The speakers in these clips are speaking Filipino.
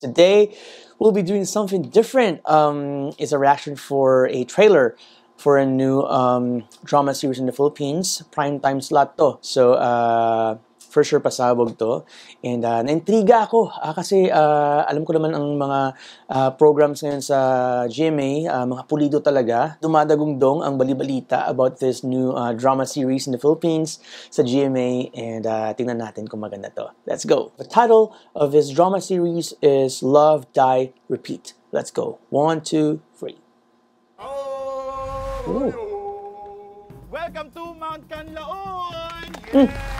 Today, we'll be doing something different. Um, it's a reaction for a trailer for a new um, drama series in the Philippines. Prime time slot. So, uh, for sure pasabog to. And uh, naintriga ako ah, kasi uh, alam ko naman ang mga uh, programs ngayon sa GMA, uh, mga pulido talaga. Dumadagungdong ang balibalita about this new uh, drama series in the Philippines sa GMA and uh, tingnan natin kung maganda to. Let's go. The title of this drama series is Love, Die, Repeat. Let's go. One, two, three. Oh! Welcome to Mount Canlaon! Mm.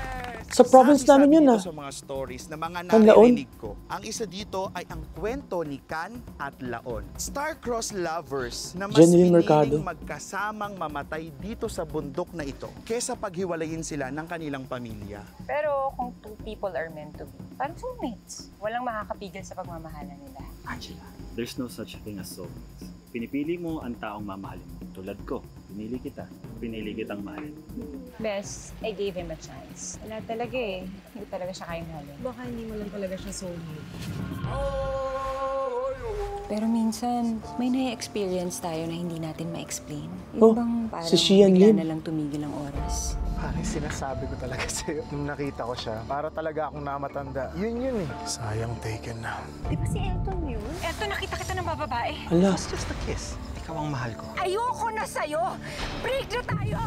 Sa province Sabi-sabi namin yun, ah. sa mga stories na mga naririnig ko. Ang isa dito ay ang kwento ni Can at Laon. Star-crossed lovers na mas Jeneline piniling Mercado. magkasamang mamatay dito sa bundok na ito kesa paghiwalayin sila ng kanilang pamilya. Pero kung two people are meant to be, parang soulmates. Walang makakapigil sa pagmamahalan nila. Angela, there's no such thing as soulmates. Pinipili mo ang taong mamahalin mo. Tulad ko, pinili kita. Pinili kitang mahalin. Bes, I gave him a chance. Wala talaga eh. Hindi talaga siya kayang mahalin. Baka hindi mo lang talaga siya soulmate. Pero minsan, may na-experience tayo na hindi natin ma-explain. Oh, Yung bang parang si Xian bigla Lim. na lang tumigil ang oras. Parang sinasabi ko talaga sa'yo nung nakita ko siya. Para talaga akong namatanda. Yun yun eh. Sayang taken na. Di ba si Elton yun? Eto, nakita kita ng bababae. Hala, It's just a kiss. Ikaw ang mahal ko. Ayoko na sa'yo! Break na tayo!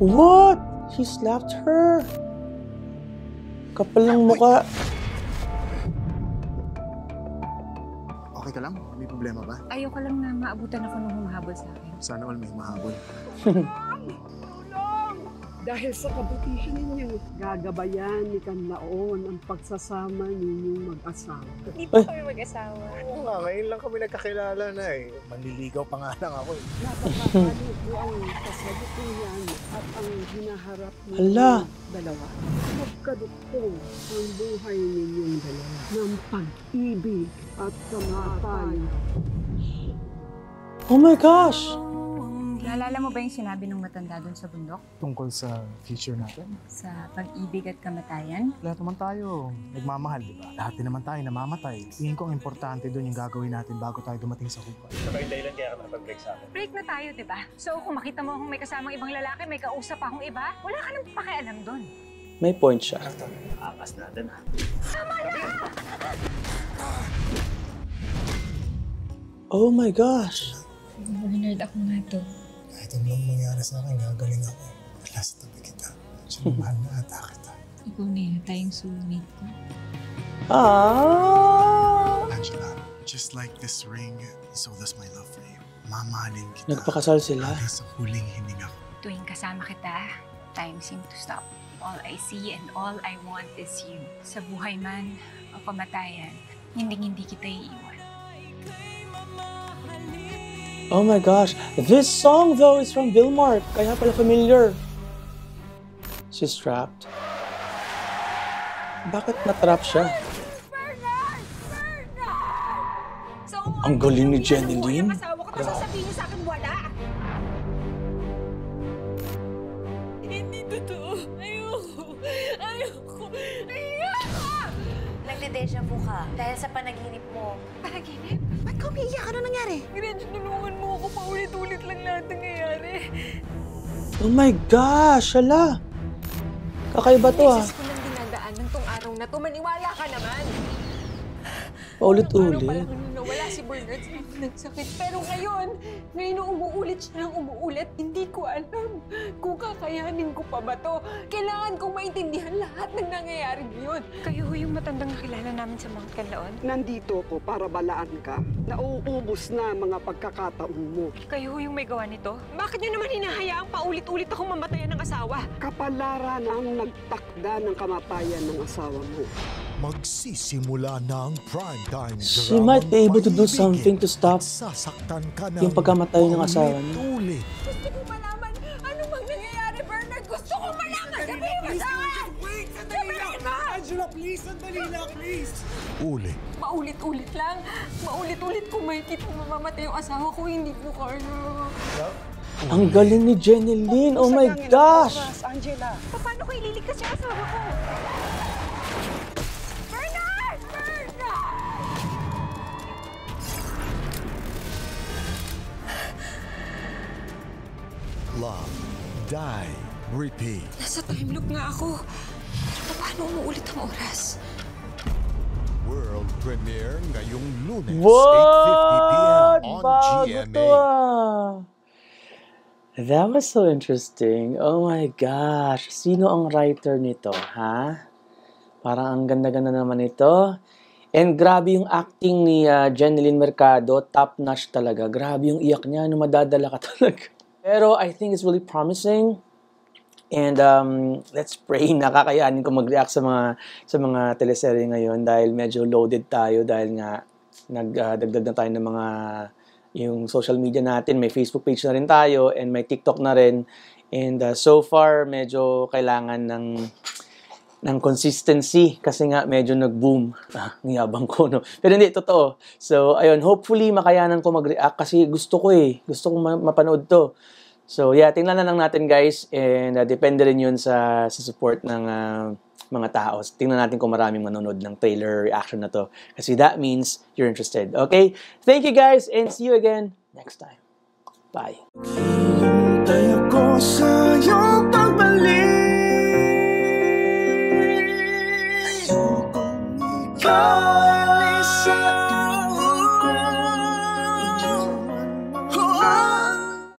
what? He slapped her. Kapal ng muka. Okay ka lang? May problema ba? Ayoko lang na maabutan ako nung humahabol sa akin. Sana all may mahabol. Dahil sa kabutihan ninyo, gagabayan ni Kanlaon ang pagsasama ninyong mag-asawa. Hindi pa kami mag-asawa. Oo nga, ngayon lang kami nagkakilala na eh. Manliligaw pa nga lang ako eh. Napakahalo po ang kasagutuhan at ang hinaharap Hala. ninyong dalawa. Magkaduktong ang buhay ninyong dalawa ng pag-ibig at kamatayan. Oh my gosh! Naalala mo ba yung sinabi ng matanda doon sa bundok? Tungkol sa future natin. Sa pag-ibig at kamatayan? Lahat naman tayo nagmamahal, di ba? Lahat din naman tayo namamatay. Tingin ko ang importante doon yung gagawin natin bago tayo dumating sa hukay. Ano yung dahilan kaya ka nakapag-break sa akin? Break na tayo, di ba? So kung makita mo akong may kasamang ibang lalaki, may kausap akong iba, wala ka nang pakialam doon. May point siya. Akas natin ah. Oh my gosh! Bernard, ako nga to. Kahit anong mangyari sa akin, gagaling ako. Last tabi kita. Sinumahal na ata kita. Ikaw na yata yung soulmate ko. Ah! Angela, just like this ring, so does my love for you. Mamahalin kita. Nagpakasal sila. Hanggang sa huling hininga ko. Tuwing kasama kita, time seems to stop. All I see and all I want is you. Sa buhay man o kamatayan, hindi-hindi kita iiwan. Oh my gosh. This song though is from Vilmark. Kaya pala familiar. She's trapped. Bakit natrap siya? So, Ang galing ni Jenny ang asawa ko, tapos sasabihin niyo sa akin wala. Hindi totoo. Ayoko. Ayoko. Ayoko! Nagde-deja vu ka dahil sa panaginip mo. Panaginip? Ba't ka umiiyak? Ano nangyari? Gretchen, tulungan Oh my gosh! Hala! Kakaiba to ah. Beses ko nang dinadaanan tong araw na to. Maniwala ka naman. Paulit-ulit. Nawala si Bernard sa nagsakit. Pero ngayon, ngayon umuulit siya ng umuulit, hindi ko alam kung kakayanin ko pa ba to. Kailangan kong maintindihan lahat ng nangyayari ngayon. Kayo ho yung matandang nakilala namin sa Mount Canlaon? Nandito ko para balaan ka. Nauubos na mga pagkakataon mo. Kayo ho yung may gawa nito? Bakit niyo naman hinahayaang paulit-ulit akong mamatayan ng asawa? Kapalaran ang nagtakda ng kamatayan ng asawa mo. Magsisimula na ang primetime She might be able to do something to stop yung pagkamatay ng asawa niya. Gusto ko malaman ano bang nangyayari, Bernard. Gusto ko malaman. Sabihin mo sa akin! Sabihin mo! Angela, please! Sandali lang, please! Ulit. Paulit-ulit lang. Paulit-ulit kung makikita mamamatay yung asawa ko, hindi ko kaya. Ang galing ni Jenny Lin. Oh my gosh! Angela. Paano ko ililigtas yung asawa ko? Die, repeat. Nasa time loop nga ako. Pero paano umuulit ang oras? World premiere ngayong lunes, 8.50pm What? on Bago GMA. to ah. That was so interesting. Oh my gosh. Sino ang writer nito, ha? Parang ang ganda-ganda naman ito. And grabe yung acting ni uh, Jeneline Mercado. Top-notch talaga. Grabe yung iyak niya. No, madadala ka talaga. Pero I think it's really promising. And um, let's pray na kakayanin ko mag-react sa mga sa mga teleserye ngayon dahil medyo loaded tayo dahil nga nagdagdag na tayo ng mga yung social media natin, may Facebook page na rin tayo and may TikTok na rin. And uh, so far medyo kailangan ng ng consistency kasi nga medyo nag-boom. Ah, ngiyabang ko, no? Pero hindi, totoo. So, ayun, hopefully makayanan ko mag-react kasi gusto ko eh. Gusto kong ma- mapanood to. So, yeah, tingnan na lang natin guys and uh, depende rin yun sa, sa support ng uh, mga tao. Tingnan natin kung maraming manonood ng trailer reaction na to kasi that means you're interested. Okay? Thank you guys and see you again next time. Bye.